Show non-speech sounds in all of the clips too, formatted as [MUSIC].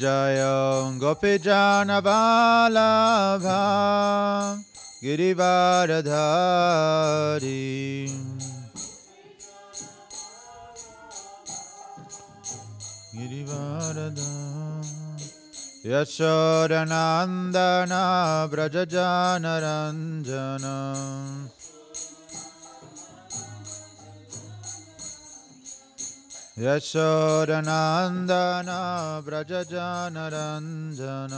जय गोपीजानबालभा गिरिवारधारी गिरिवारधारी यशोरनन्दन व्रजजानरञ्जन यशोरनन्दन व्रजजानरञ्जन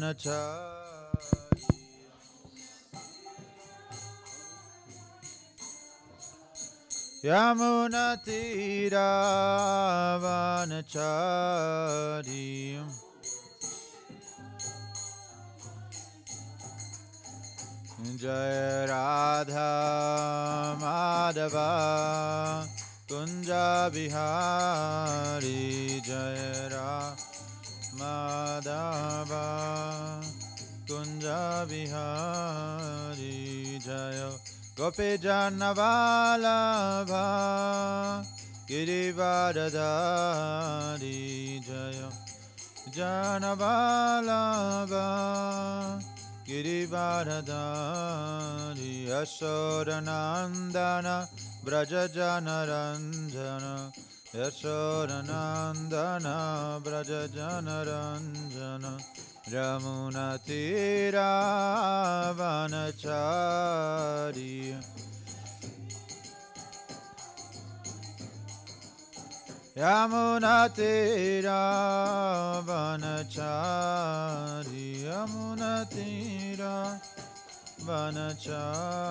यमुनतीरावनचारि यमुनतीरावनचारि जय राधा माधवा कुञ्ज बिहारी जय रा माधवा कुञ्ज बिहारी जय गोपी जनबालभा गिरिवारधारी जय जनबालभा गिरिवारधारी यशोरनन्दन व्रजजनरञ्जन यशोरनन्दन Yamuna Tera Vanachari Yamuna Tera Vanachari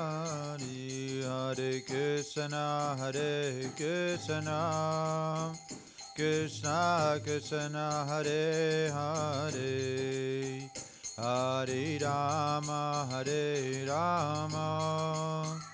Hare Krishna Hare Krishna. Krishna Krishna Hare Hare. Hare Rama Hare Rama.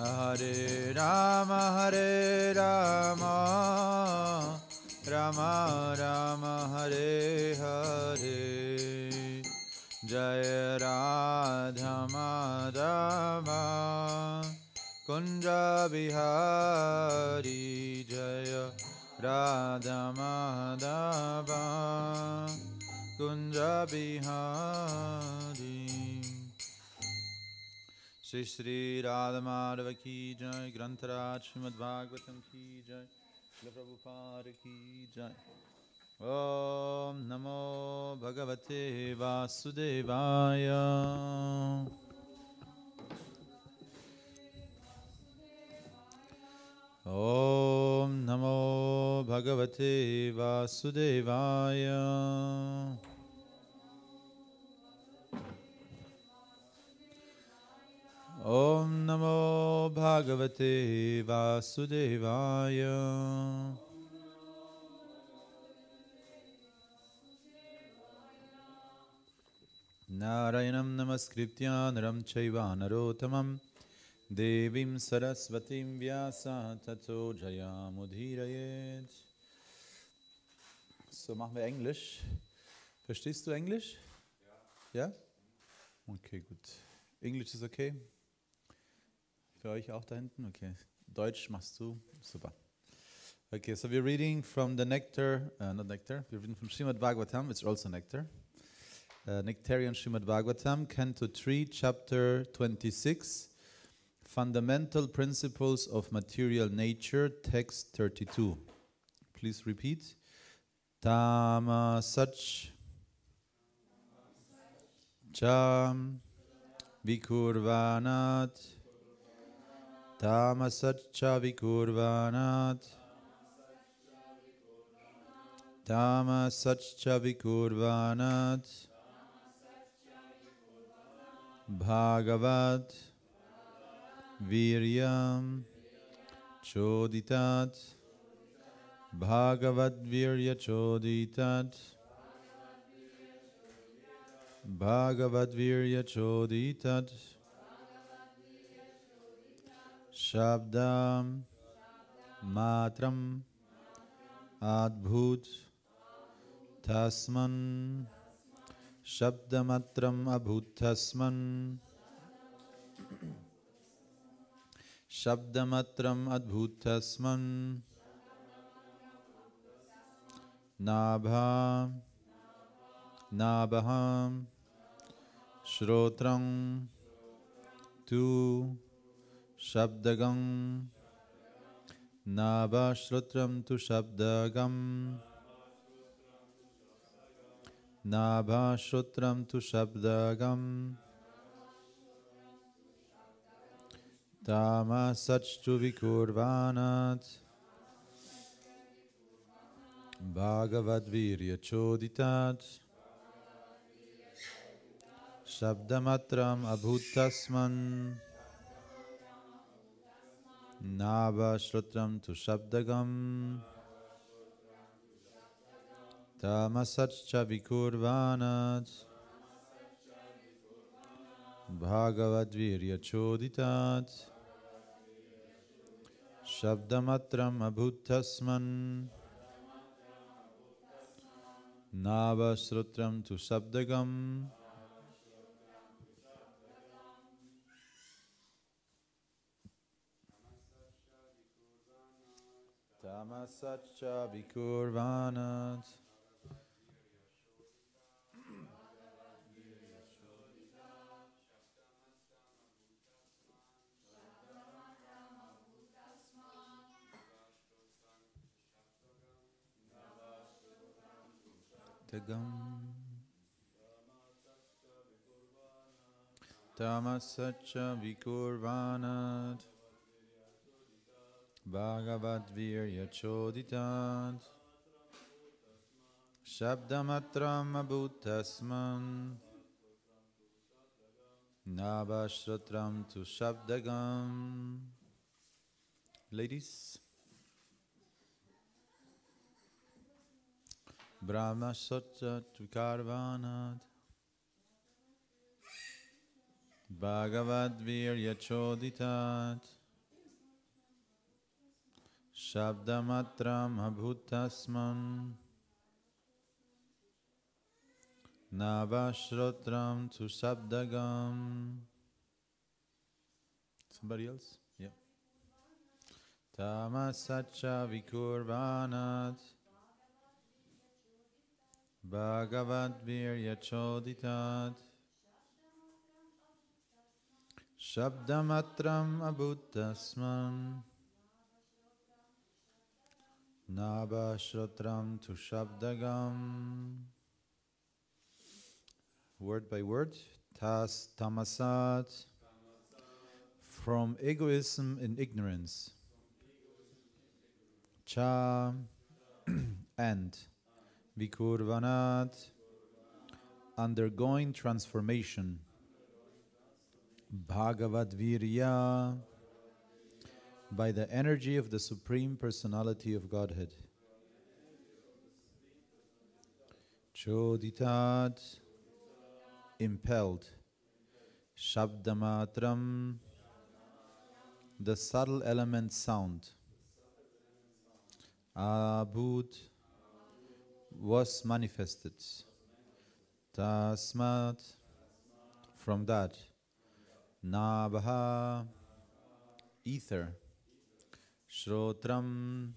हरे राम हरे राम। राम राम हरे हरे। जय राधा माधवा। कुञ्ज बिहारी। जय राधा माधवा। कुञ्ज बिहारी श्री श्री राधा माधव की जय, ग्रंथराज श्रीमद्भागवतम की जय शिल प्रभुपाद की जय। ॐ नमो भगवते वासुदेवाय। ॐ नमो भगवते वासुदेवाय। ॐ नमो भगवते वासुदेवाय नारायणं नमस्कृत्य नरं चैव नरोत्तमं देवीं सरस्वतीं व्यासा ततो जयामुदीरयेत्. So machen wir Englisch. Verstehst du Englisch? Ja. Ja? Okay, gut. Englisch ist okay? Für euch auch da hinten? Okay. Deutsch machst du? Super. Okay, so we're reading from the Nectar, uh, not Nectar, we're reading from Srimad Bhagavatam, it's also Nectar. Uh, Nectarian Srimad Bhagavatam, Canto 3, Chapter 26, Fundamental Principles of Material Nature, text 32. Please repeat. Tama Sach Cham Vikurvanat Tama Satcha Vikurvanat Tama Satcha Vikurvanat Bhagavat Viryam Choditat. Bhagavad Virya Choditat. Bhagavad Virya Choditat. Shabdam Matram Adbhut Tasman Shabdamatram Abhutasman Shabdamatram Adbhutasman Nabha Nabham Shrotrang Tu Shabdagam Nabha Shrotram Tu Shabdagam Nabha Shrotram Tu Shabdagam Tama Sachtu Vikurvanat Bhagavad Virya Choditat ोत्रं तु शब्दगम् तमसच्च विकुर्वाणा भागवद्वीर्यचोदितात्। शब्दमत्रम् अस्मन् नावश्रुत्रं तु शब्दगम् Shabdagam Vikurvanat. Tagam. Tamasachcha Vikurvanat Bhagavad Virya Choditat Shabdamatram Abhutasman. Nabhashrotram Tu Shabdagam. Ladies. Brahma Satya Tvikarvanat Bhagavad Virya Choditat Shabdamatram Abhutasman Navashrotram Tu Shabdagam. Somebody else? Yeah. Tamasacha Vikurvanat. Bhagavad Virya Choditat Shabdamatram Abhutasman Nabhashrotram Tu Shabdagam Word by word Tas Tamasat From egoism and ignorance Cha [CLEARS THROAT] and Vikurvanat, undergoing transformation. Bhagavad Virya, by the energy of the Supreme Personality of Godhead. Choditat, impelled. Shabdamatram, the subtle element sound. Abhut, was manifested. Tasmat, from that. Nabha, ether. Shrotram,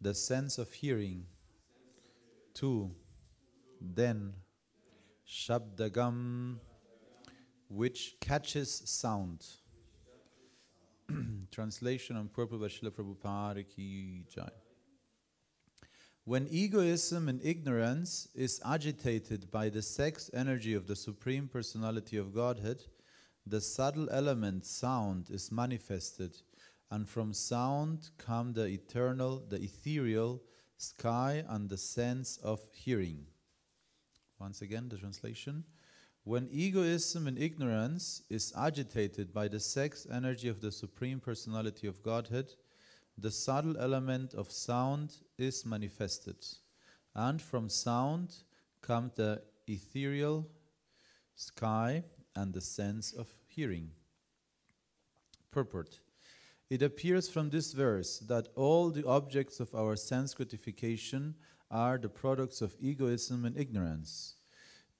the sense of hearing. Two, then. Shabdagam, which catches sound. [CLEARS THROAT] Translation on purple by Srila Prabhupada Ki. When egoism and ignorance is agitated by the sex energy of the Supreme Personality of Godhead, the subtle element sound is manifested, and from sound come the eternal, the ethereal sky and the sense of hearing. Once again, the translation. When egoism and ignorance is agitated by the sex energy of the Supreme Personality of Godhead, the subtle element of sound is manifested, and from sound come the ethereal sky and the sense of hearing. Purport It appears from this verse that all the objects of our sense gratification are the products of egoism and ignorance.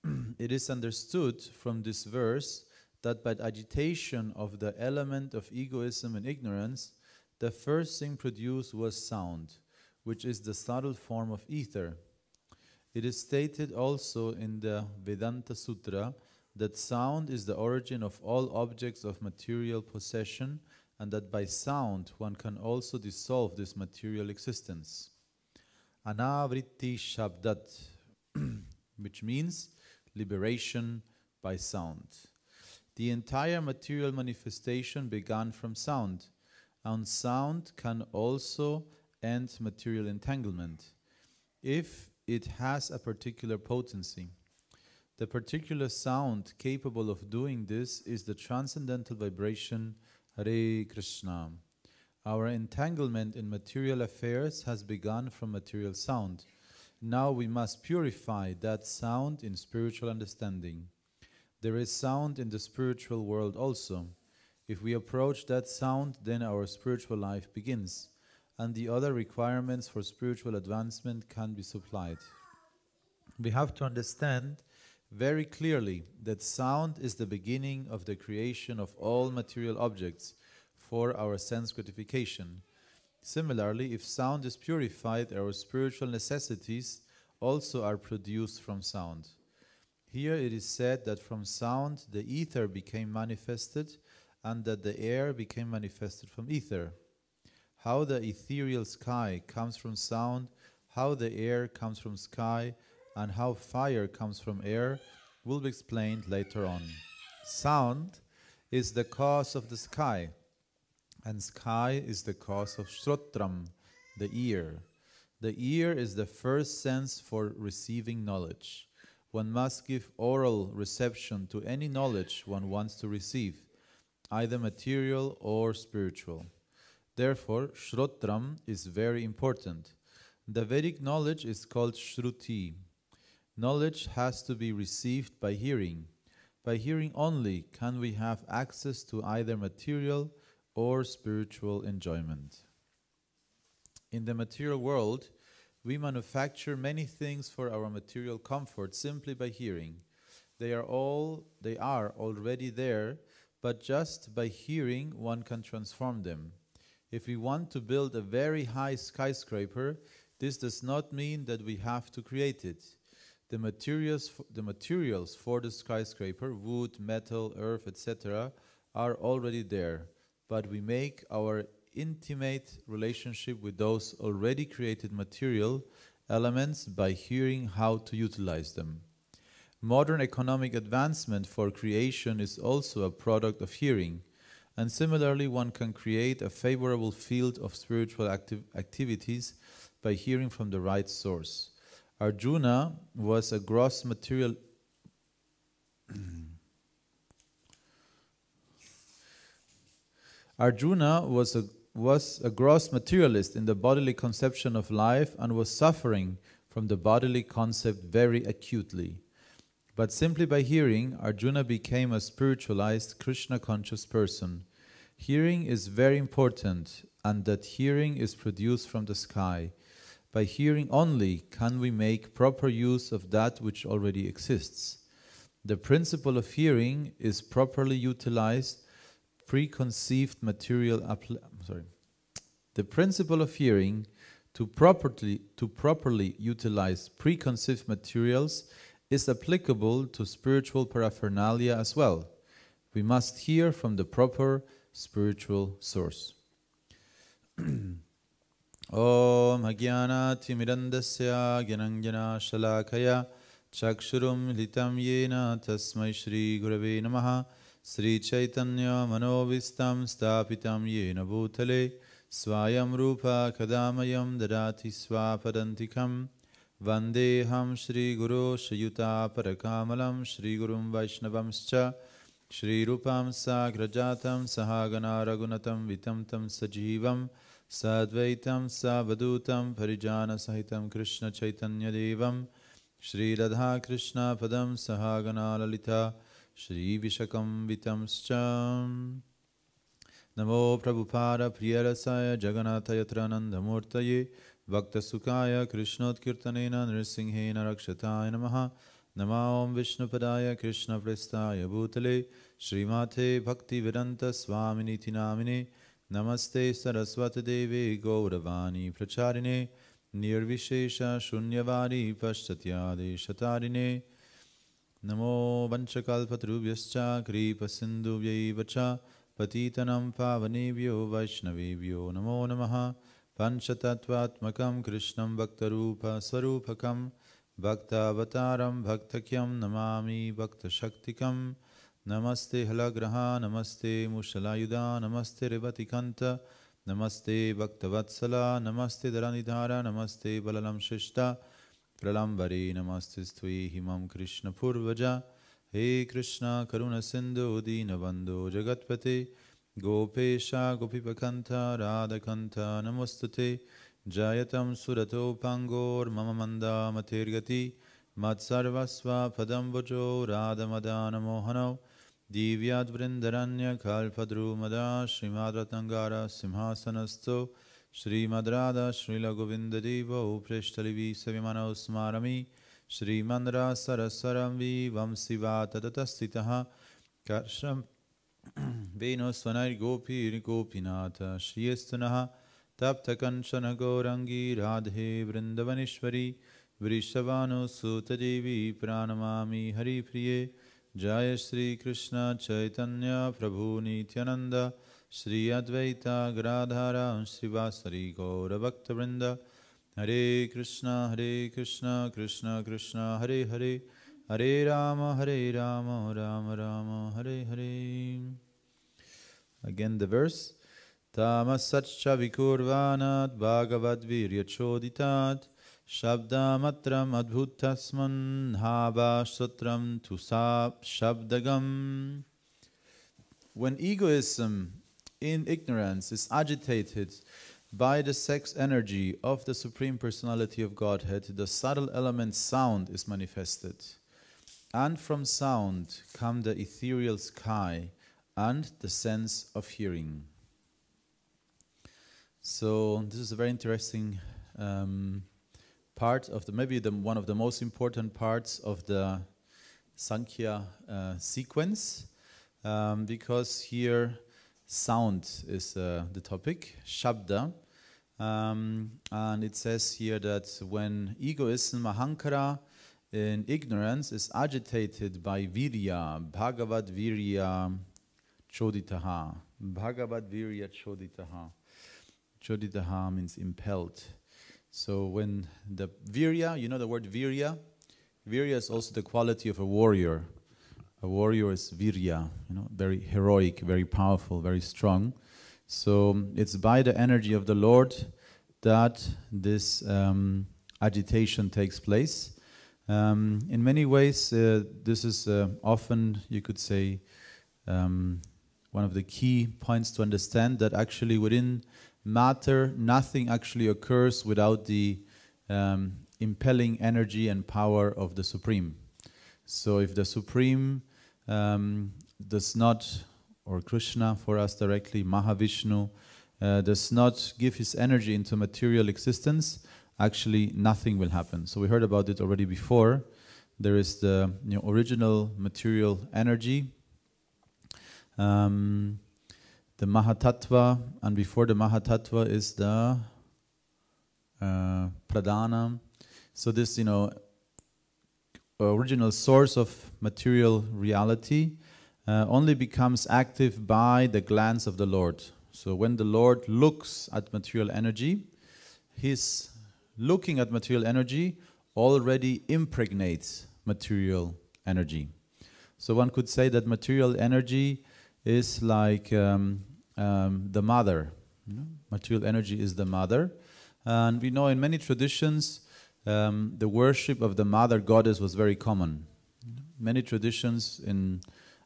[CLEARS THROAT] it is understood from this verse that by the agitation of the element of egoism and ignorance, the first thing produced was sound, which is the subtle form of ether. It is stated also in the Vedanta Sutra that sound is the origin of all objects of material possession and that by sound one can also dissolve this material existence. Anavritti Shabdat, [CLEARS THROAT] which means liberation by sound. The entire material manifestation began from sound and sound can also end material entanglement if it has a particular potency. The particular sound capable of doing this is the transcendental vibration Hare Krishna. Our entanglement in material affairs has begun from material sound. Now we must purify that sound in spiritual understanding. There is sound in the spiritual world also. If we approach that sound, then our spiritual life begins, and the other requirements for spiritual advancement can be supplied. We have to understand very clearly that sound is the beginning of the creation of all material objects for our sense gratification. Similarly, if sound is purified, our spiritual necessities also are produced from sound. Here it is said that from sound the ether became manifested and that the air became manifested from ether. How the ethereal sky comes from sound, how the air comes from sky, and how fire comes from air will be explained later on. Sound is the cause of the sky, and sky is the cause of Shrotram, the ear. The ear is the first sense for receiving knowledge. One must give oral reception to any knowledge one wants to receive either material or spiritual. Therefore, Shrotram is very important. The Vedic knowledge is called Shruti. Knowledge has to be received by hearing. By hearing only can we have access to either material or spiritual enjoyment. In the material world, we manufacture many things for our material comfort simply by hearing. They are all they are already there but just by hearing one can transform them. If we want to build a very high skyscraper, this does not mean that we have to create it. The materials, the materials for the skyscraper, wood, metal, earth, etc., are already there, but we make our intimate relationship with those already created material elements by hearing how to utilize them. Modern economic advancement for creation is also a product of hearing, and similarly, one can create a favorable field of spiritual activ- activities by hearing from the right source. Arjuna was a gross material. [CLEARS THROAT] Arjuna was a, was a gross materialist in the bodily conception of life and was suffering from the bodily concept very acutely. But simply by hearing, Arjuna became a spiritualized, Krishna conscious person. Hearing is very important, and that hearing is produced from the sky. By hearing only can we make proper use of that which already exists. The principle of hearing is properly utilized preconceived material sorry. The principle of hearing to properly to properly utilize preconceived materials is applicable to spiritual paraphernalia as well. We must hear from the proper spiritual source. [CLEARS THROAT] ॐ अज्ञानातिमिरन्दस्य ज्ञनञ्जना शलाखया चक्षुरुं लितं येन तस्मै श्रीगुरवे नमः। श्रीचैतन्यमनोविस्तं स्थापितं येन भूतले स्वायं रूपा कदामयं ददाति स्वापदन्तिकं। वन्देऽहं श्रीगुरो श्रीयुतापरकामलं श्रीगुरुं वैष्णवंश्च। श्रीरूपां साग्रजातं सहागना रघुनतं वितं तं सजीवं साद्वैतं सावधूतं परिजानसहितं कृष्णचैतन्यदेवं श्रीरधाकृष्णपदं सहागना ललिता श्रीविशकं वितंश्च। नमो प्रभुपारप्रियरसाय जगन्नाथयत्रानन्दमूर्तये भक्तसुखाय कृष्णोत्कीर्तनेन नृसिंहेन रक्षताय नमः। नमो विष्णुपदाय कृष्णप्रस्थाय भूतले श्रीमाथे भक्तिविदन्तस्वामिनीति नामिने Namaste Saraswati Devi Gauravani Pracharine Nirvishesha Shunyavari Pashtatyade Shatarine Namo Vanchakalpatrubhyascha Kripa Sindhuvyaivacha Patitanam Pavanebhyo Vaishnavebhyo Namo Namaha Panchatattvatmakam Krishnam Bhaktarupa Sarupakam Bhaktavataram Bhaktakyam Namami Bhaktashaktikam. नमस्ते हलग्रह, नमस्ते मुशलायुधा, नमस्ते रेवतिकन्त नमस्ते भक्तवत्सला, नमस्ते धरनिधारा नमस्ते बललं शिष्टा प्रलम्बरे नमस्ते स्त्वी हिमं कृष्णपूर्वजा हे कृष्ण करुणसिन्धु दीनबन्धो, जगत्पते, गोपेश गोपीपकन्थ राधकन्थ नमोऽस्तुते जयतं सुरतोपाङ्गोर्मम मन्दामतिर्गति मत्सर्वस्वपदं भुजो, राधमदानमोहनौ। दिव्याद्वृन्दरण्यकल्पद्रुमदा श्रीमाद्रतङ्गार सिंहासनस्थो श्रीमद्राधा श्रीलगोविन्ददेवौ पृष्ठलिविसविमनौ स्मारमि श्रीमन्द्रा सरस्वरं वि वंशिवा तततस्थितः कर्षं [CLEARS THROAT] वेणुस्वनैर्गोपीर्गोपीनाथ श्रियस्तुनः तप्तकञ्चनगौरङ्गी राधे वृन्दवनेश्वरी वृषभानुसुतदेवी प्रणमामि हरिप्रिये जय श्रीकृष्ण चैतन्य प्रभु नित्यानन्द, श्री अद्वैता गराधारा श्रीवासरी गौरभक्तवृन्द। हरे कृष्ण हरे कृष्ण कृष्ण कृष्ण, हरे हरे। हरे राम हरे Ram Ram Ram, Hare Hare. Again the verse. Tamasaccha vikurvanat bhagavadviryachodhitat shabdamatram adbhutasman havasutram tusap shabdagam When egoism in ignorance is agitated by the sex energy of the Supreme Personality of Godhead, the subtle element sound is manifested. And from sound come the ethereal sky and the sense of hearing. So this is a very interesting um, part of the maybe the, one of the most important parts of the Sankhya uh, sequence um, because here sound is uh, the topic, Shabda. Um, and it says here that when egoism, ahankara, in ignorance is agitated by virya, bhagavad virya choditaha. Bhagavad virya choditaha. Choditaha means impelled. So when the virya, you know the word virya? Virya is also the quality of a warrior. A warrior is virya, you know, very heroic, very powerful, very strong. So it's by the energy of the Lord that this um, agitation takes place. Um, in many ways, uh, this is uh, often, you could say, um, one of the key points to understand that actually within matter, nothing actually occurs without the um, impelling energy and power of the Supreme. So if the Supreme um, does not, or Krishna for us directly, Mahavishnu, uh, does not give his energy into material existence, actually nothing will happen. So we heard about it already before. There is the you know, original material energy, um, the Mahatattva, and before the Mahatattva is the uh, Pradhana. So this, you know, original source of material reality uh, only becomes active by the glance of the Lord. So when the Lord looks at material energy, his looking at material energy already impregnates material energy. So one could say that material energy is like um, um, the mother. You know? Material energy is the mother. And we know in many traditions, um, the worship of the mother goddess was very common. Many traditions in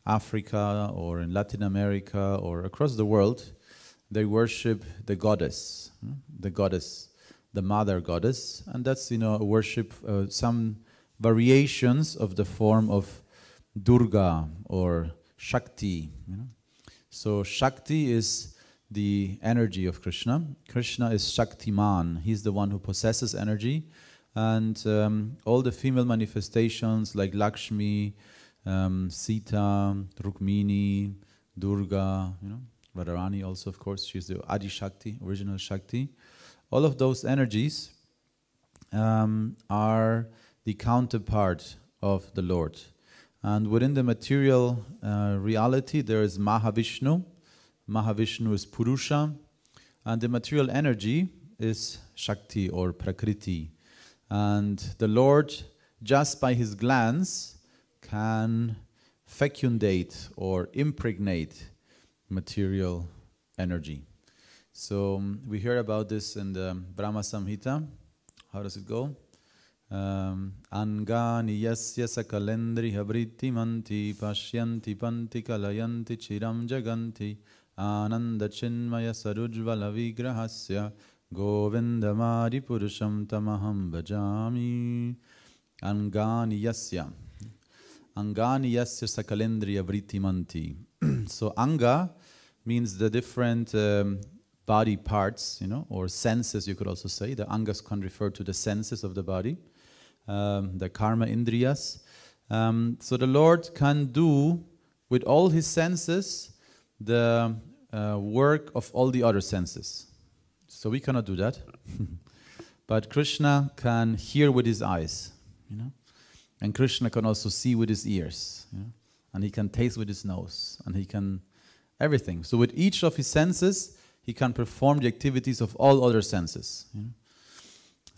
Africa or in Latin America or across the world, they worship the goddess, the goddess, the mother goddess, and that's you know a worship uh, some variations of the form of Durga or Shakti. You know? So Shakti is the energy of Krishna. Krishna is Shaktiman. He's the one who possesses energy, and um, all the female manifestations like Lakshmi, um, Sita, Rukmini, Durga, you know, Radharani also, of course, she's the Adi Shakti, original Shakti. All of those energies um, are the counterpart of the Lord. And within the material uh, reality, there is Mahavishnu. Mahavishnu is Purusha. And the material energy is Shakti or Prakriti. And the Lord, just by his glance, can fecundate or impregnate material energy. So we hear about this in the Brahma Samhita. How does it go? Um, Angani yasya sakalendri habriti manti pashyanti panti kalayanti chiram jaganti ananda chinmaya sarujvala vigrahasya govindamari purusham tamaham bhajami. Angani yasya. Angani yasya sakalendriya vritti [CLEARS THROAT] so anga means the different um, body parts, you know, or senses, you could also say. The angas can refer to the senses of the body, um, the karma indriyas. Um, so the Lord can do with all his senses the uh, work of all the other senses. So we cannot do that. [LAUGHS] but Krishna can hear with his eyes, you know. And Krishna can also see with his ears, you know? and he can taste with his nose, and he can everything. So with each of his senses, he can perform the activities of all other senses. You know?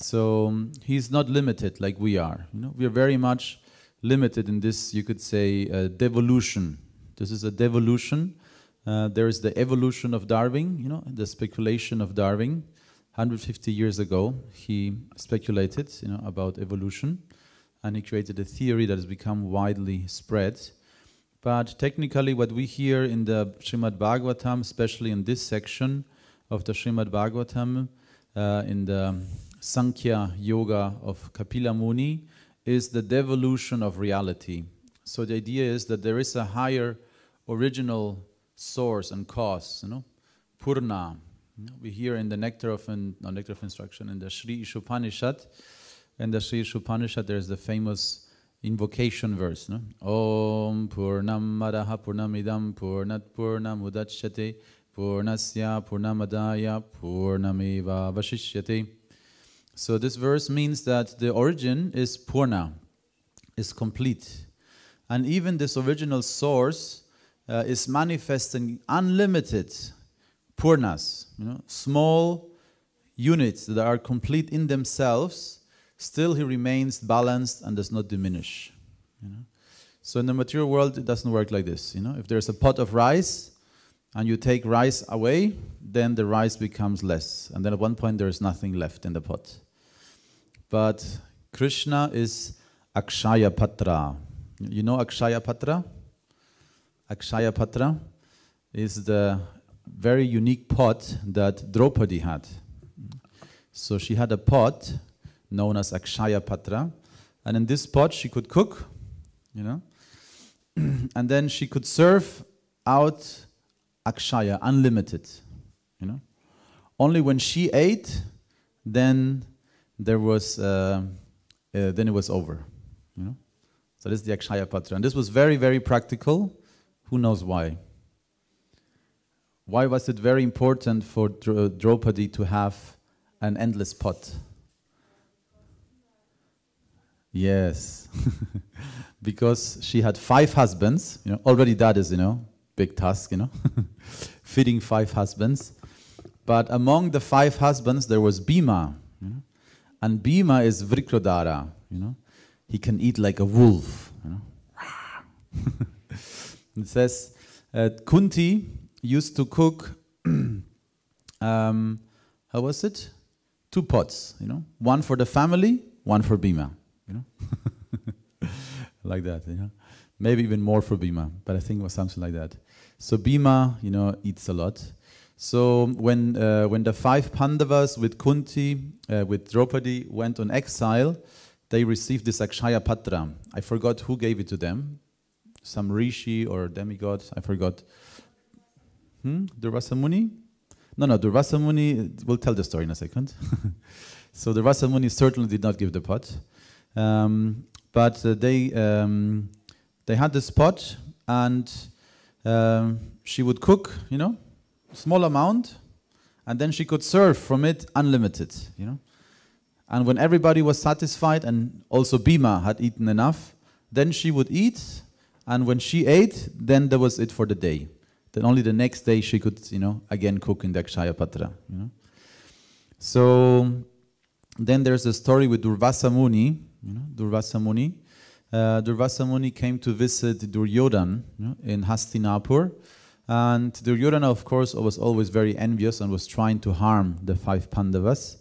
So um, he's not limited like we are. You know, we are very much limited in this. You could say uh, devolution. This is a devolution. Uh, there is the evolution of Darwin. You know, the speculation of Darwin. 150 years ago, he speculated, you know, about evolution and he created a theory that has become widely spread. But technically, what we hear in the Srimad Bhagavatam, especially in this section of the Srimad Bhagavatam, uh, in the Sankhya Yoga of Kapila Muni, is the devolution of reality. So the idea is that there is a higher original source and cause, you know, Purna. We hear in the Nectar of, in, no, Nectar of Instruction, in the Sri Ishopanishad, in the Sri Ishopanishad, there's the famous invocation verse. No? Om Purnam Madaha Purnamidam Purnat Purnam Udachyate Purnasya Purnamadaya Purnameva Vashishyate. So this verse means that the origin is Purna, is complete. And even this original source uh, is manifesting unlimited Purnas, you know, small units that are complete in themselves still he remains balanced and does not diminish. You know? So in the material world, it doesn't work like this. You know, if there's a pot of rice and you take rice away, then the rice becomes less, and then at one point there is nothing left in the pot. But Krishna is Akshaya Patra. You know Akshaya Patra? Akshaya Patra is the very unique pot that Draupadi had. So she had a pot known as Akshaya Patra. And in this pot, she could cook, you know, [CLEARS THROAT] and then she could serve out Akshaya, unlimited, you know. Only when she ate, then there was, uh, uh, then it was over, you know. So this is the Akshaya Patra. And this was very, very practical. Who knows why? Why was it very important for Draupadi to have an endless pot? Yes. [LAUGHS] because she had five husbands, you know, already that is, you know, big task, you know, [LAUGHS] feeding five husbands. But among the five husbands, there was know, and Bhima is Vrikodara, you know, he can eat like a wolf, you know. [LAUGHS] it says, uh, Kunti used to cook, [CLEARS THROAT] um, how was it? Two pots, you know, one for the family, one for Bhima, you know, [LAUGHS] like that, you know. Maybe even more for Bhima, but I think it was something like that. So Bhima, you know, eats a lot. So when uh, when the five Pandavas with Kunti, uh, with Draupadi went on exile, they received this Akshaya Patra. I forgot who gave it to them, some rishi or demigod. I forgot. Hmm? Durvasa Muni? No, no, Durvasa Muni, we'll tell the story in a second. [LAUGHS] so Durvasa Muni certainly did not give the pot. Um, but uh, they, um, they had this pot and um, she would cook, you know, small amount, and then she could serve from it unlimited, you know. And when everybody was satisfied and also Bhima had eaten enough, then she would eat, and when she ate, then that was it for the day. Then only the next day she could, you know, again cook in the Akshaya Patra, you know. So then there's a story with Durvasa Muni, you know, Durvasa Muni. Uh, Durvasa Muni came to visit Duryodhan you know, in Hastinapur. And Duryodhana, of course, was always very envious and was trying to harm the five Pandavas.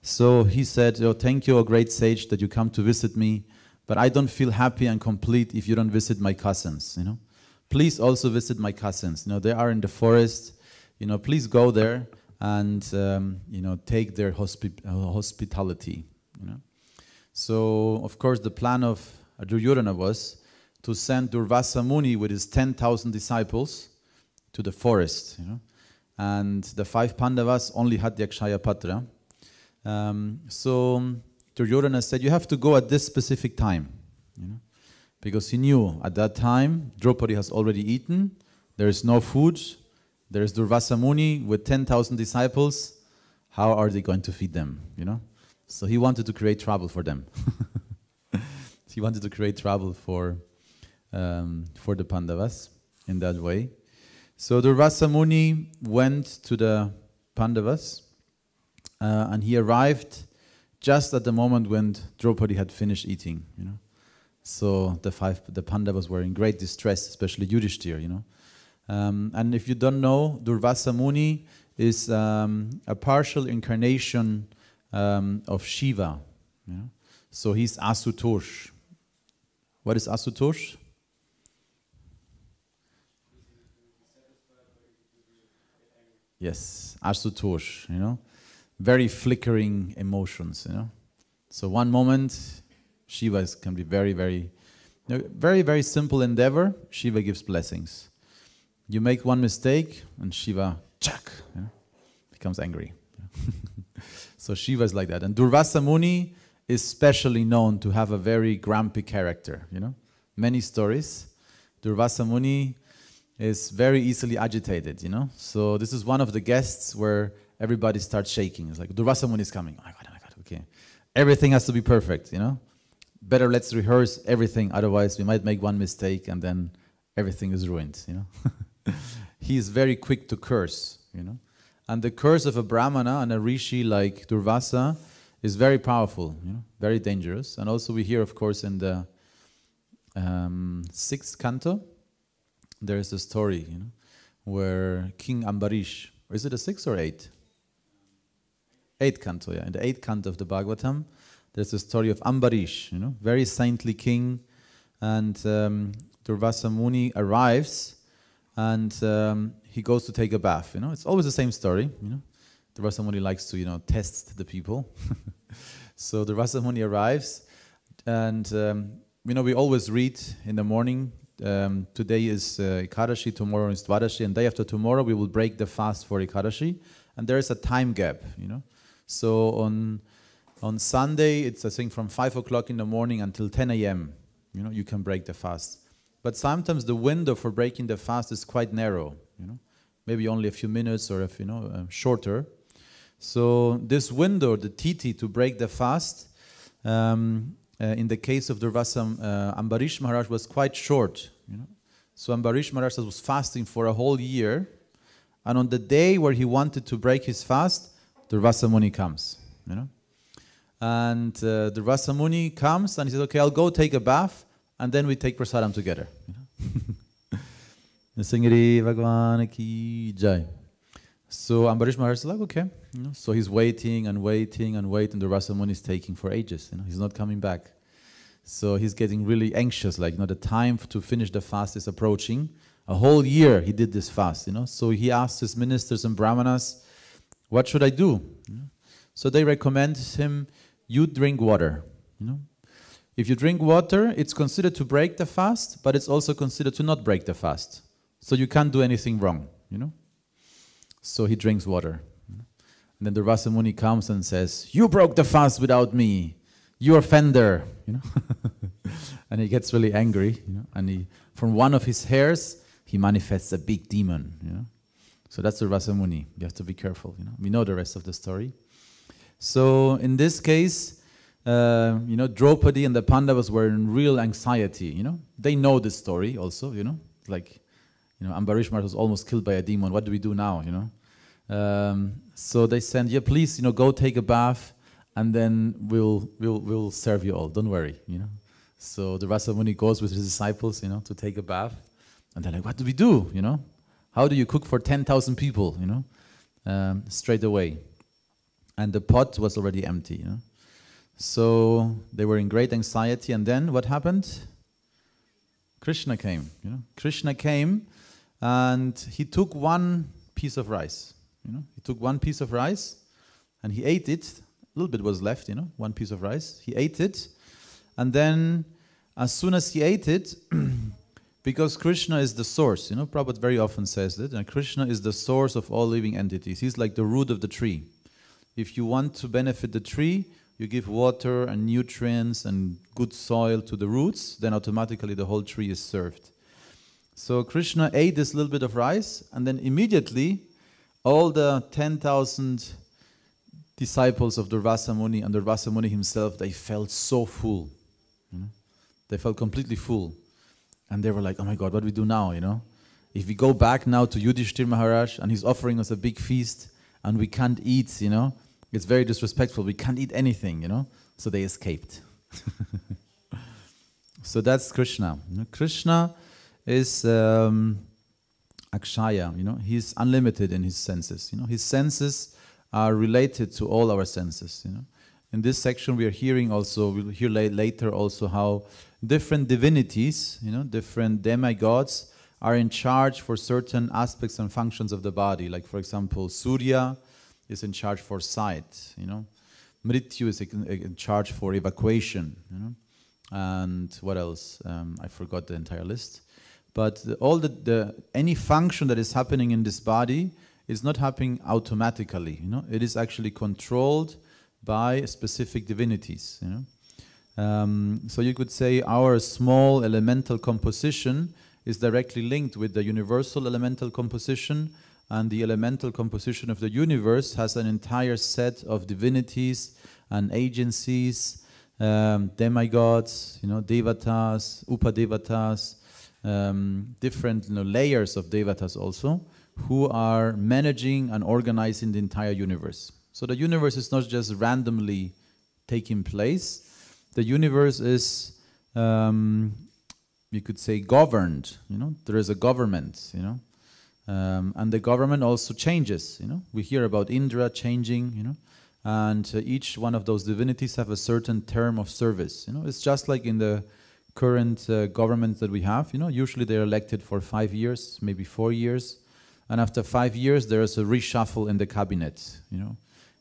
So he said, oh, Thank you, O great sage, that you come to visit me, but I don't feel happy and complete if you don't visit my cousins. You know, Please also visit my cousins. You know, they are in the forest. You know, please go there and um, you know take their hospi- uh, hospitality. You know, so of course the plan of Duryodhana was to send Durvasa Muni with his ten thousand disciples to the forest. You know, and the five Pandavas only had the Akshaya Patra. Um, so Duryodhana said, "You have to go at this specific time." You know, because he knew at that time Draupadi has already eaten. There is no food. There is Durvasa Muni with 10,000 disciples. How are they going to feed them? You know? So he wanted to create trouble for them. [LAUGHS] he wanted to create trouble for, um, for the Pandavas in that way. So Durvasa Muni went to the Pandavas uh, and he arrived just at the moment when Draupadi had finished eating, you know. So the five, the Pandavas were in great distress, especially Yudhishthir, you know. Um, and if you don't know, Durvasa Muni is um, a partial incarnation um, of Shiva. You know? So he's Asutosh. What is Asutosh? Yes, Asutosh, you know. Very flickering emotions, you know. So one moment, Shiva can be very, very, you know, very, very simple endeavor. Shiva gives blessings. You make one mistake, and Shiva, chak, you know, becomes angry. [LAUGHS] so Shiva is like that. And Durvasa Muni is specially known to have a very grumpy character, you know. Many stories. Durvasa Muni is very easily agitated, you know. So this is one of the guests where everybody starts shaking. It's like Durvasa Muni is coming. Oh my god, oh my god, okay. Everything has to be perfect, you know. Better let's rehearse everything, otherwise we might make one mistake and then everything is ruined, you know. [LAUGHS] he is very quick to curse, you know. And the curse of a brahmana and a rishi like Durvasa is very powerful, you know, very dangerous. And also we hear, of course, in the um, sixth canto, there is a story, you know, where King Ambarish, or is it a six or eight? Eighth canto, yeah. In the eighth canto of the Bhagavatam, there's a story of Ambarish, you know, very saintly king, and um, Durvasa Muni arrives, and um, he goes to take a bath. You know, it's always the same story. You know, Durvasa Muni likes to, you know, test the people. [LAUGHS] so Durvasa Muni arrives, and um, you know, we always read in the morning um, today is uh, Ekadashi, tomorrow is Dwadashi, and day after tomorrow we will break the fast for Ekadashi. And there is a time gap, you know. So on on Sunday, it's I think from five o'clock in the morning until 10 a.m. You know, you can break the fast. But sometimes the window for breaking the fast is quite narrow. You know, maybe only a few minutes or if you know uh, shorter. So this window, the titi to break the fast, um, in the case of Durvasa, uh, Ambarish Maharaj was quite short. You know? So Ambarish Maharaj was fasting for a whole year, and on the day where he wanted to break his fast, Durvasa Muni comes. You know? And uh, Durvasa Muni comes and he says, Okay, I'll go take a bath, and then we take prasadam together. [LAUGHS] You know? Ki jai. So Ambarish Maharaj is like, okay. You know, so he's waiting and waiting and waiting. Durvasa Durvasa Muni is taking for ages. You know, he's not coming back. So he's getting really anxious. Like, you know, the time to finish the fast is approaching. A whole year he did this fast. You know, so he asked his ministers and brahmanas, "What should I do?" You know? So they recommend him, "You drink water." You know, if you drink water, it's considered to break the fast, but it's also considered to not break the fast. So you can't do anything wrong. You know. So he drinks water. And then Durvasa Muni comes and says, You broke the fast without me. You offender. You know? [LAUGHS] and he gets really angry. You know? And he, from one of his hairs, he manifests a big demon. You know? So that's Durvasa Muni. You have to be careful. You know? We know the rest of the story. So in this case, uh, you know, Draupadi and the Pandavas were in real anxiety. You know, they know the story also. You know, like you know, Ambarish Maharaj was almost killed by a demon. What do we do now? You know, um, so they send, yeah, please, you know, go take a bath, and then we'll we'll we'll serve you all. Don't worry, you know. So Durvasa Muni goes with his disciples, you know, to take a bath, and they're like, what do we do? You know, how do you cook for ten thousand people? You know, um, straight away, and the pot was already empty. You know, so they were in great anxiety, and then what happened? Krishna came. You know, Krishna came and he took one piece of rice. You know, he took one piece of rice and he ate it. A little bit was left, you know, one piece of rice. He ate it, and then as soon as he ate it, [CLEARS THROAT] because Krishna is the source, you know, Prabhupada very often says that, and Krishna is the source of all living entities. He's like the root of the tree. If you want to benefit the tree, you give water and nutrients and good soil to the roots, then automatically the whole tree is served. So Krishna ate this little bit of rice, and then immediately all the 10,000 disciples of Durvasa Muni and Durvasa Muni himself, they felt so full. You know? They felt completely full. And they were like, oh my God, what do we do now? You know? If we go back now to Yudhishthir Maharaj and he's offering us a big feast and we can't eat, you know, it's very disrespectful. We can't eat anything, you know? So they escaped. [LAUGHS] so that's Krishna. You know? Krishna is um, akshaya. You know, he's unlimited in his senses. You know, his senses are related to all our senses. You know, in this section we are hearing also we'll hear later also how different divinities, you know, different demigods are in charge for certain aspects and functions of the body. Like for example, Surya is in charge for sight. You know, Mrityu is in charge for evacuation. You know, and what else? Um, I forgot the entire list. But the, all the, the, any function that is happening in this body is not happening automatically. You know, it is actually controlled by specific divinities. You know, um, so you could say our small elemental composition is directly linked with the universal elemental composition, and the elemental composition of the universe has an entire set of divinities and agencies, um, demigods, you know, devatas, upadevatas, um, different you know, layers of devatas also, who are managing and organizing the entire universe. So the universe is not just randomly taking place. The universe is, um, you could say, governed. You know, there is a government. You know, um, and the government also changes. You know, we hear about Indra changing. You know, and uh, each one of those divinities have a certain term of service. You know, it's just like in the current uh, governments that we have, you know, usually they're elected for five years, maybe four years, and after five years there's a reshuffle in the cabinet, you know,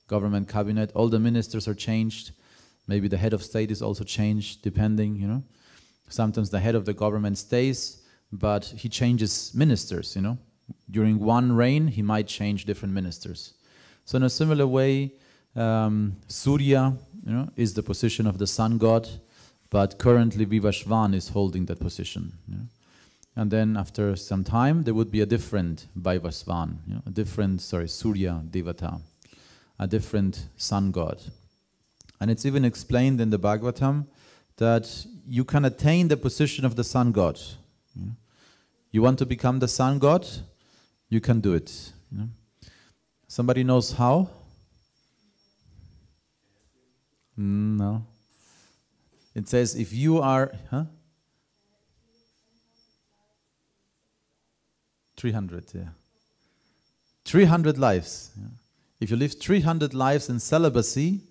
government cabinet. All the ministers are changed. Maybe the head of state is also changed, depending, you know. Sometimes the head of the government stays, but he changes ministers, you know. During one reign, he might change different ministers. So in a similar way, um, Surya, you know, is the position of the sun god but currently Vivasvan is holding that position. You know? And then after some time, there would be a different Vaivasvan, you know, a different, sorry, Surya Devata, a different sun god. And it's even explained in the Bhagavatam that you can attain the position of the sun god. You, know? you want to become the sun god? You can do it. You know? Somebody knows how? No. It says if you are, huh? 300, yeah. 300 lives. Yeah. If you live 300 lives in celibacy,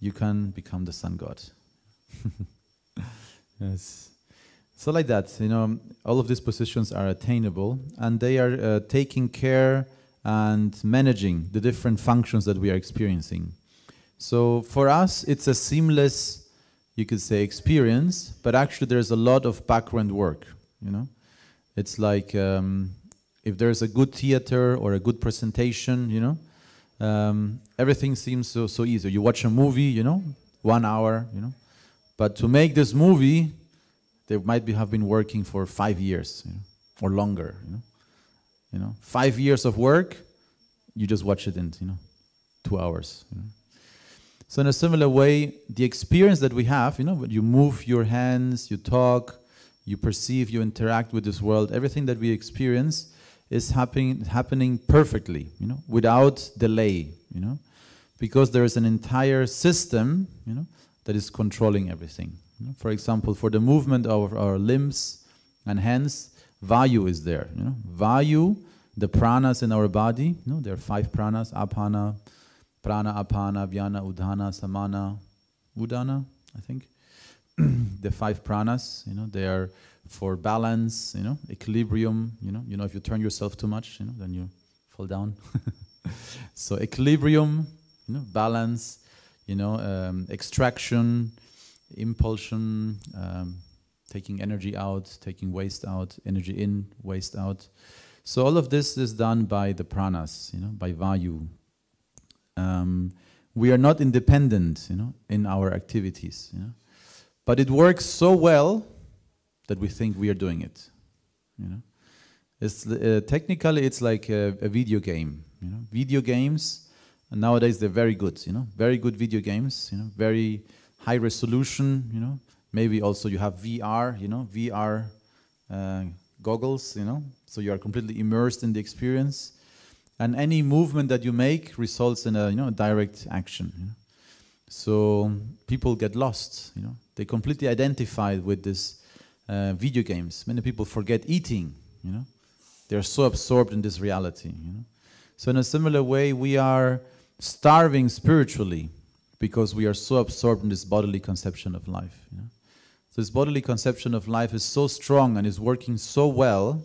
you can become the sun god. [LAUGHS] yes. So, like that, you know, all of these positions are attainable and they are uh, taking care and managing the different functions that we are experiencing. So, for us, it's a seamless, you could say, experience, but actually, there's a lot of background work, you know. It's like um, if there's a good theater or a good presentation, you know, um, everything seems so so easy. You watch a movie, you know, one hour, you know, but to make this movie, they might be, have been working for five years you know, or longer. You know, you know, five years of work, you just watch it in you know, two hours. You know. So in a similar way, the experience that we have, you know, when you move your hands, you talk, you perceive, you interact with this world, everything that we experience is happening happening perfectly, you know, without delay, you know, because there is an entire system, you know, that is controlling everything. You know? For example, for the movement of our limbs and hands, vayu is there. You know, vayu, the pranas in our body. You know, there are five pranas: apana, prana, apana, vyana, udana, samana, udana. I think [CLEARS THROAT] the five pranas. You know, they are for balance, you know, equilibrium, you know, you know, if you turn yourself too much, you know, then you fall down. [LAUGHS] so equilibrium, you know, balance, you know, um, extraction, impulsion, um, taking energy out, taking waste out, energy in, waste out. So all of this is done by the pranas, you know, by vayu. Um, we are not independent, you know, in our activities, you know, but it works so well that we think we are doing it. You know, it's uh, technically it's like a, a, video game. You know, video games nowadays they're very good. You know, very good video games. You know, very high resolution. You know, maybe also you have VR. You know, VR uh, goggles. You know, so you are completely immersed in the experience, and any movement that you make results in a you know direct action. You know? So people get lost. You know, they completely identified with this uh, video games. Many people forget eating, you know. They're so absorbed in this reality, you know. So in a similar way, we are starving spiritually because we are so absorbed in this bodily conception of life, you know. So this bodily conception of life is so strong and is working so well,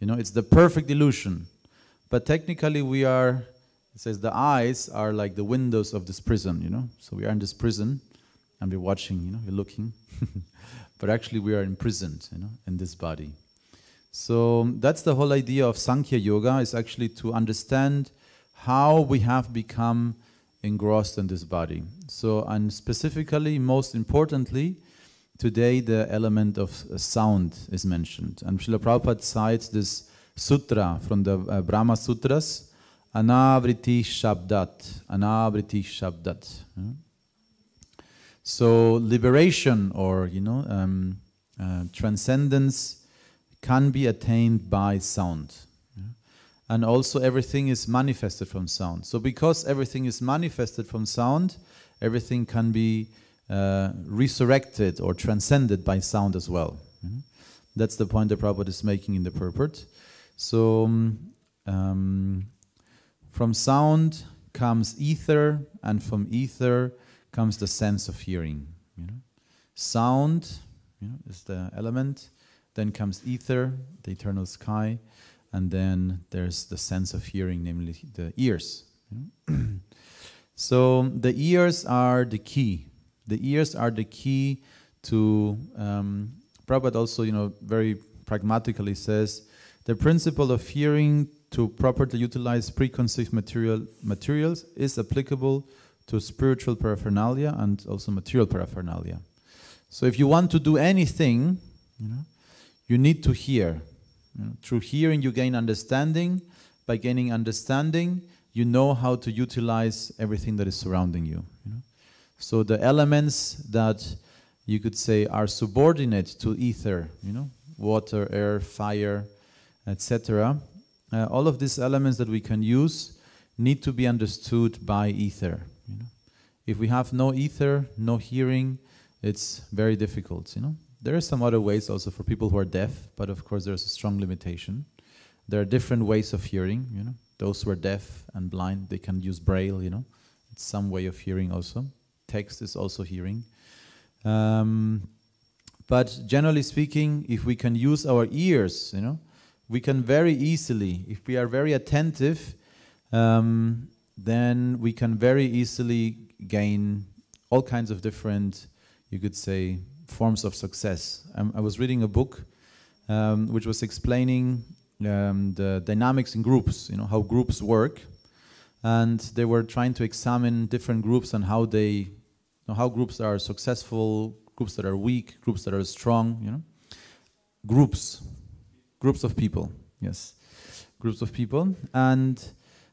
you know, it's the perfect illusion. But technically we are, it says the eyes are like the windows of this prison, you know. So we are in this prison and we're watching, you know, we're looking. [LAUGHS] but actually we are imprisoned you know, in this body. So that's the whole idea of Sankhya Yoga is actually to understand how we have become engrossed in this body. So, and specifically, most importantly, today the element of sound is mentioned. And Srila Prabhupada cites this sutra from the uh, Brahma Sutras, Anavriti Shabdat, Anavriti Shabdat. So liberation or you know um, uh, transcendence can be attained by sound, and also everything is manifested from sound. So because everything is manifested from sound, everything can be uh, resurrected or transcended by sound as well. Yeah? That's the point that Prabhupada is making in the purport. So um, from sound comes ether, and from ether comes the sense of hearing. You know? Sound you know, is the element, then comes ether, the eternal sky, and then there's the sense of hearing, namely the ears. You know? [CLEARS THROAT] so the ears are the key. The ears are the key to. Um, Prabhupada also, you know, very pragmatically says the principle of hearing to properly utilize preconceived material materials is applicable to spiritual paraphernalia and also material paraphernalia. So if you want to do anything, you know, you need to hear. You know, through hearing, you gain understanding. By gaining understanding, you know how to utilize everything that is surrounding you. you know? So the elements that you could say, are subordinate to ether, you know, water, air, fire, etc. Uh, all of these elements that we can use need to be understood by ether. You know? If we have no ether, no hearing, it's very difficult. You know, there are some other ways also for people who are deaf, but of course there's a strong limitation. There are different ways of hearing. You know, those who are deaf and blind they can use braille. You know, it's some way of hearing also. Text is also hearing. Um, but generally speaking, if we can use our ears, you know, we can very easily, if we are very attentive, um, then we can very easily gain all kinds of different, you could say, forms of success. Um, I was reading a book um, which was explaining um, the dynamics in groups, you know, how groups work, and they were trying to examine different groups and how they, you know, how groups are successful, groups that are weak, groups that are strong, you know, groups, groups of people, yes, groups of people, and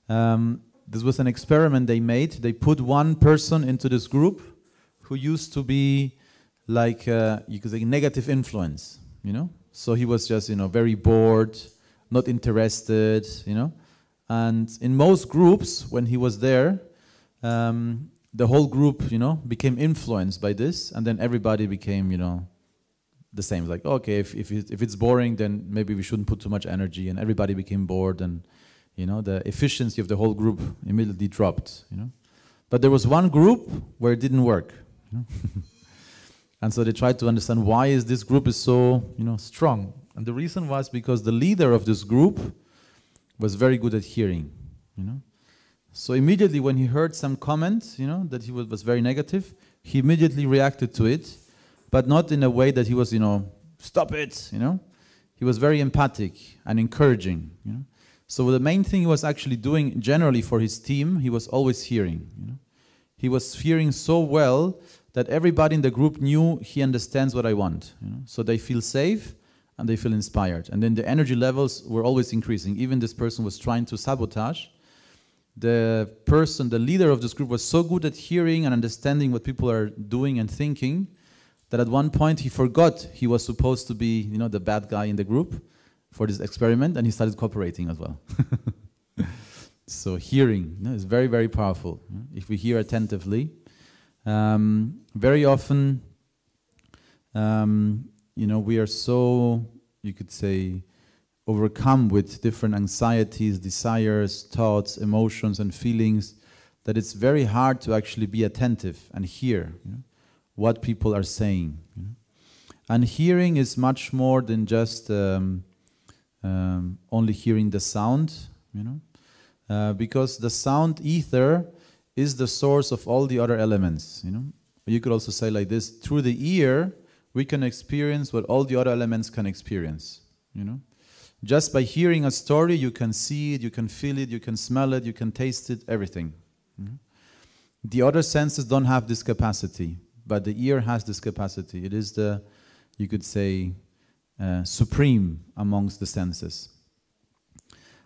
um, this was an experiment they made. They put one person into this group who used to be like uh, you could say negative influence, you know. So he was just you know very bored, not interested, you know. And in most groups, when he was there, um, the whole group, you know, became influenced by this, and then everybody became, you know, the same. Like, okay, if if, it, if it's boring, then maybe we shouldn't put too much energy, and everybody became bored, and you know, the efficiency of the whole group immediately dropped, you know. But there was one group where it didn't work, you know? [LAUGHS] and so they tried to understand why is this group is so, you know, strong. And the reason was because the leader of this group was very good at hearing, you know. So immediately when he heard some comment, you know, that he was, was very negative, he immediately reacted to it, but not in a way that he was, you know, stop it, you know. He was very empathic and encouraging, you know. So the main thing he was actually doing generally for his team, he was always hearing. You know? He was hearing so well that everybody in the group knew he understands what I want. You know? So they feel safe and they feel inspired. And then the energy levels were always increasing. Even this person was trying to sabotage. The person, the leader of this group, was so good at hearing and understanding what people are doing and thinking that at one point he forgot he was supposed to be, you know, the bad guy in the group for this experiment and he started cooperating as well. [LAUGHS] so hearing you know, is very, very powerful. If we hear attentively, um, very often, um, you know, we are so, you could say, overcome with different anxieties, desires, thoughts, emotions, and feelings that it's very hard to actually be attentive and hear you know, what people are saying. You know. And hearing is much more than just um, um, only hearing the sound, you know, uh, because the sound ether is the source of all the other elements, you know. You could also say like this: through the ear, we can experience what all the other elements can experience, you know. Just by hearing a story, you can see it, you can feel it, you can smell it, you can taste it, everything. The other senses don't have this capacity, but the ear has this capacity. It is the, you could say, uh, supreme amongst the senses.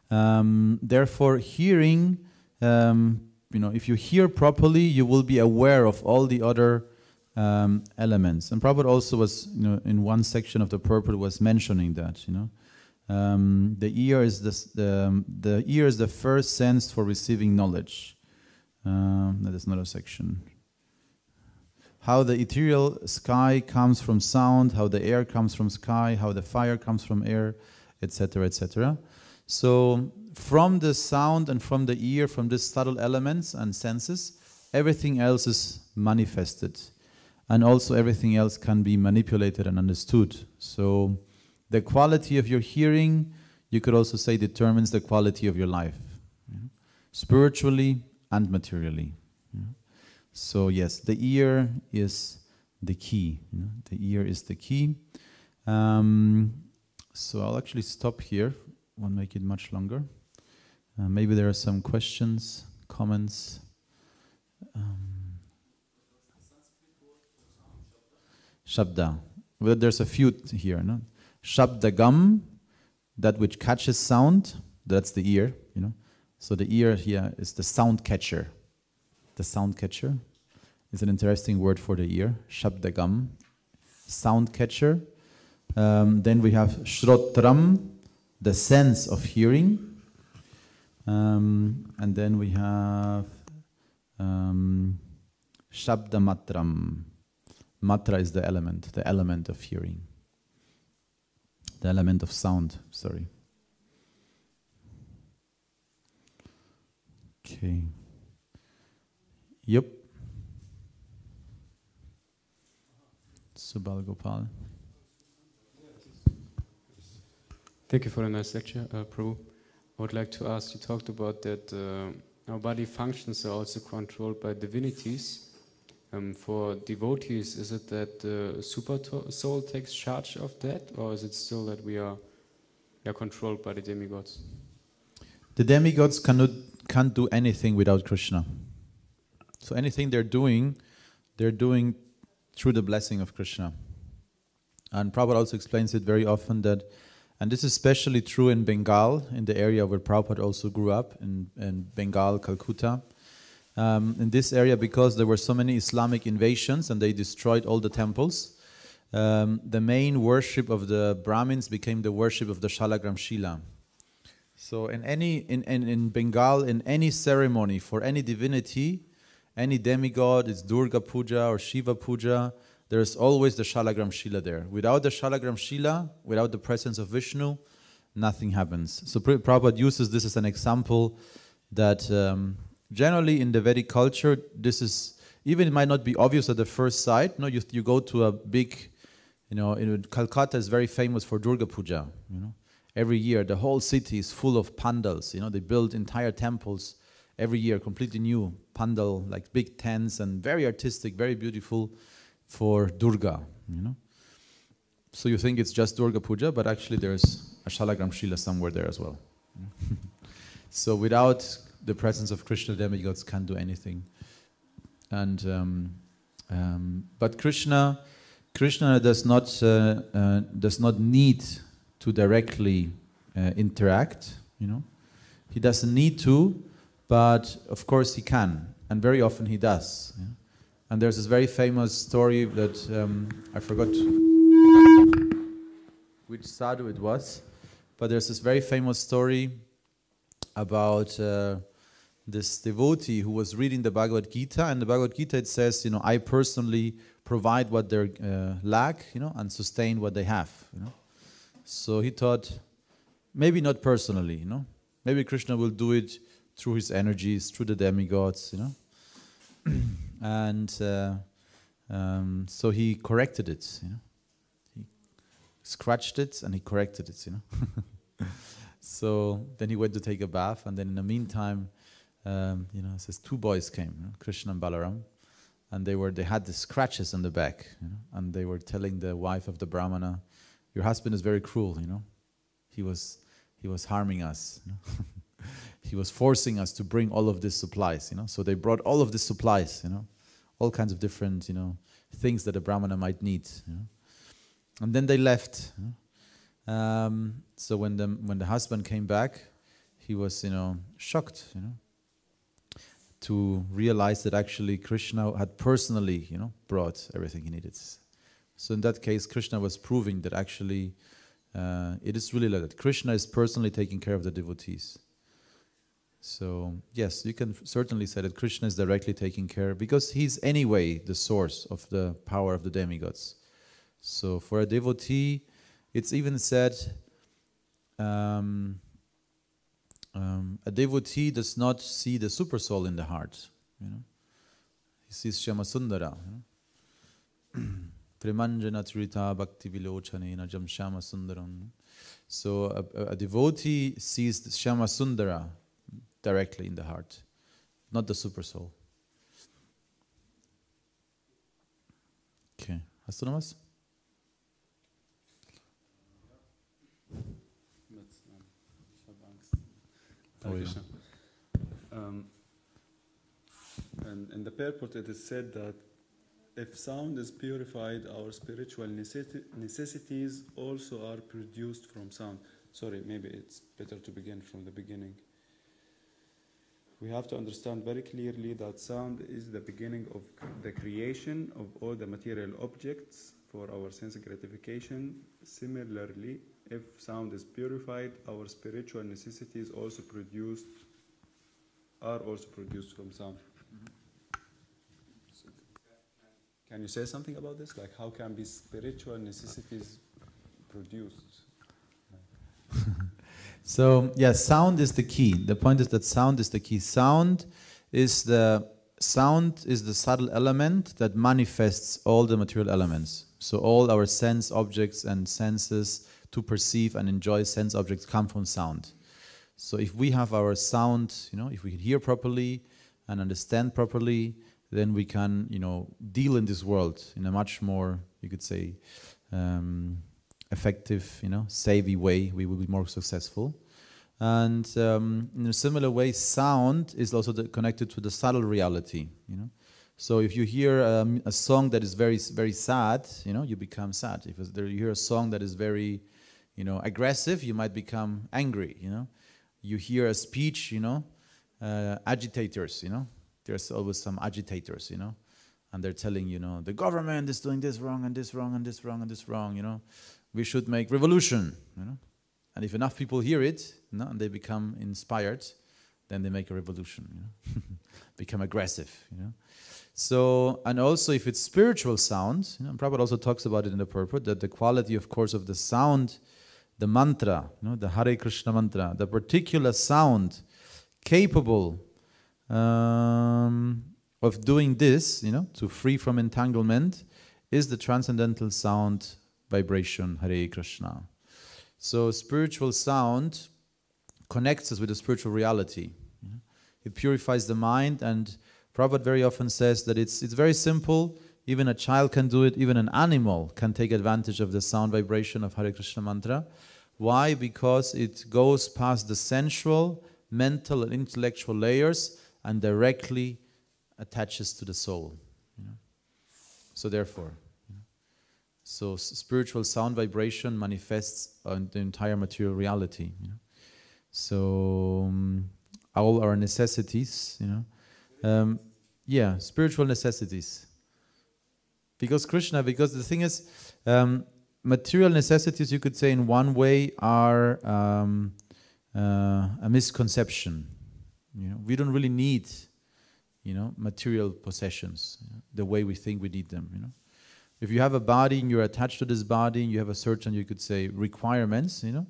Um, therefore, hearing, um, you know, if you hear properly, you will be aware of all the other um, elements. And Prabhupada also was, you know, in one section of the purport was mentioning that, you know, um, the ear is the, the, um, the ear is the first sense for receiving knowledge. Um, that is another section how the ethereal sky comes from sound, how the air comes from sky, how the fire comes from air, etc., etc. So, from the sound and from the ear, from these subtle elements and senses, everything else is manifested. And also, everything else can be manipulated and understood. So, the quality of your hearing, you could also say, determines the quality of your life, spiritually and materially. So yes, the ear is the key. You know? The ear is the key. Um, so I'll actually stop here. Won't make it much longer. Uh, maybe there are some questions, comments. Um, shabda. Well, there's a few here. No? Shabda gam, that which catches sound. That's the ear. You know. So the ear here is the sound catcher the sound catcher is an interesting word for the ear, shabdagam, sound catcher. Um, then we have Shrotram, the sense of hearing. Um, and then we have um, Shabdamatram. Matra is the element, the element of hearing. The element of sound, sorry. Okay. Yep. Subal Gopal. Thank you for a nice lecture, uh, Prabhu. I would like to ask, you talked about that uh, our body functions are also controlled by divinities. Um, for devotees, is it that the super soul takes charge of that, or is it still that we are, we are controlled by the demigods? The demigods cannot, can't do anything without Krishna. So anything they're doing, they're doing through the blessing of Krishna. And Prabhupada also explains it very often that, and this is especially true in Bengal, in the area where Prabhupada also grew up, in, in Bengal, Calcutta. Um, in this area, because there were so many Islamic invasions and they destroyed all the temples, um, the main worship of the Brahmins became the worship of the Shalagram Shila. So in any in, in, in Bengal, in any ceremony for any divinity, any demigod, it's Durga Puja or Shiva Puja, there's always the Shalagram Shila there. Without the Shalagram Shila, without the presence of Vishnu, nothing happens. So Prabhupada uses this as an example that um, generally in the Vedic culture, this is, even it might not be obvious at the first sight, no, you, you go to a big, you know, in Calcutta is very famous for Durga Puja, you know. Every year, the whole city is full of pandals, you know, they build entire temples every year, completely new pandal, like big tents and very artistic, very beautiful for Durga, you know. So you think it's just Durga Puja, but actually there's a Shalagram Shila somewhere there as well. [LAUGHS] so without the presence of Krishna, demigods can't do anything. And um, um, but Krishna, Krishna does not uh, uh, does not need to directly uh, interact. You know, he doesn't need to, but of course he can, and very often he does. Yeah? And there's this very famous story that um, I forgot which sadhu it was, but there's this very famous story about uh, this devotee who was reading the Bhagavad Gita, and the Bhagavad Gita it says, you know, I personally provide what they uh, lack, you know, and sustain what they have, you know. So he thought, maybe not personally, you know, maybe Krishna will do it through his energies, through the demigods, you know. [CLEARS THROAT] and uh, um, so he corrected it, you know. He scratched it and he corrected it, you know. [LAUGHS] so then he went to take a bath, and then in the meantime, um, you know, it says two boys came, you know, Krishna and Balaram, and they were they had the scratches on the back, you know, and they were telling the wife of the brahmana, "Your husband is very cruel, you know. He was he was harming us." You know? [LAUGHS] he was forcing us to bring all of these supplies, you know. So they brought all of these supplies, you know, all kinds of different, you know, things that a brahmana might need, you know. And then they left. You know? um, so when the when the husband came back, he was, you know, shocked, you know, to realize that actually Krishna had personally, you know, brought everything he needed. So in that case, Krishna was proving that actually uh, it is really like that. Krishna is personally taking care of the devotees. So, yes, you can certainly say that Krishna is directly taking care because he's anyway the source of the power of the demigods. So, for a devotee, it's even said um, um, a devotee does not see the super soul in the heart. You know, he sees Shyamasundara. [CLEARS THROAT] Premanjana Trita Bhakti Vilochanena Jam Shyama Sundaram. So a, a, devotee sees Shyama Sundara directly in the heart, not the super soul. Okay. Hast. Um, and in the purport, it is said that if sound is purified, our spiritual necessities also are produced from sound. Sorry, maybe it's better to begin from the beginning we have to understand very clearly that sound is the beginning of the creation of all the material objects for our sense gratification. Similarly, if sound is purified, our spiritual necessities also produced are also produced from sound. So, Can you say something about this? Like how can be spiritual necessities produced? [LAUGHS] So, yeah, sound is the key. The point is that sound is the key. Sound is the sound is the subtle element that manifests all the material elements. So all our sense objects and senses to perceive and enjoy sense objects come from sound. So if we have our sound, you know, if we can hear properly and understand properly, then we can, you know, deal in this world in a much more, you could say, um, effective, you know, savvy way. We will be more successful. And um, in a similar way, sound is also connected to the subtle reality. You know, so if you hear um, a song that is very very sad, you know, you become sad. If you hear a song that is very, you know, aggressive, you might become angry. You know, you hear a speech, you know, uh, agitators. You know, there's always some agitators. You know, and they're telling you know the government is doing this wrong and this wrong and this wrong and this wrong. You know, we should make revolution. You know, and if enough people hear it, you know, and they become inspired, then they make a revolution, you know? [LAUGHS] become aggressive, you know. So, and also if it's spiritual sound, you know, Prabhupada also talks about it in the purport, that the quality, of course, of the sound, the mantra, you know, the Hare Krishna mantra, the particular sound capable um, of doing this, you know, to free from entanglement, is the transcendental sound vibration Hare Krishna. So spiritual sound connects us with the spiritual reality. It purifies the mind, and Prabhupada very often says that it's, it's very simple. Even a child can do it, even an animal can take advantage of the sound vibration of Hare Krishna mantra. Why? Because it goes past the sensual, mental, and intellectual layers and directly attaches to the soul. So, therefore, so spiritual sound vibration manifests the entire material reality. You know? So um, all our necessities, you know, um, yeah, spiritual necessities. Because Krishna, because the thing is, um, material necessities, you could say in one way, are um, uh, a misconception. You know, we don't really need, you know, material possessions you know, the way we think we need them. You know, if you have a body and you're attached to this body and you have a certain, you could say, requirements. You know,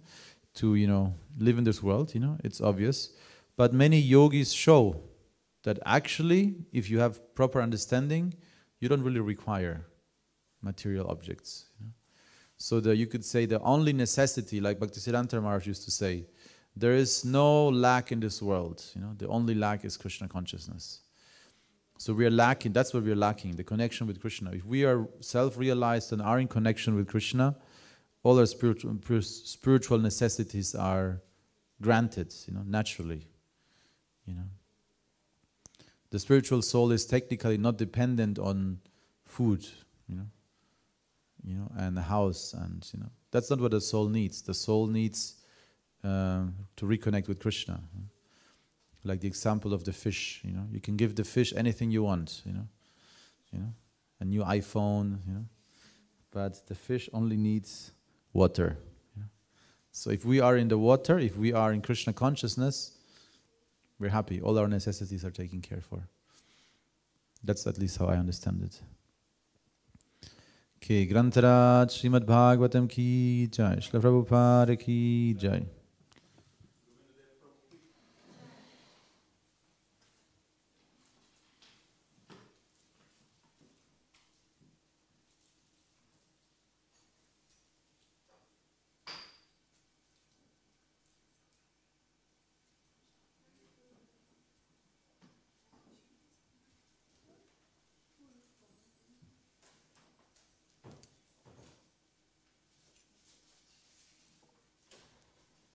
to you know live in this world you know it's obvious but many yogis show that actually if you have proper understanding you don't really require material objects you know? so that you could say the only necessity like bhaktisiddhanta maharaj used to say there is no lack in this world you know the only lack is krishna consciousness so we are lacking that's what we are lacking the connection with krishna if we are self-realized and are in connection with krishna all our spiritual, spiritual necessities are granted, you know, naturally. You know, the spiritual soul is technically not dependent on food, you know, you know, and a house, and you know, that's not what the soul needs. The soul needs uh, to reconnect with Krishna. Like the example of the fish, you know, you can give the fish anything you want, you know, you know, a new iPhone, you know, but the fish only needs water. So if we are in the water, if we are in Krishna consciousness, we're happy. All our necessities are taken care for. That's at least how I understand it. Okay, Granthraj Srimad Bhagavatam ki jai, Srila Prabhupada ki jai.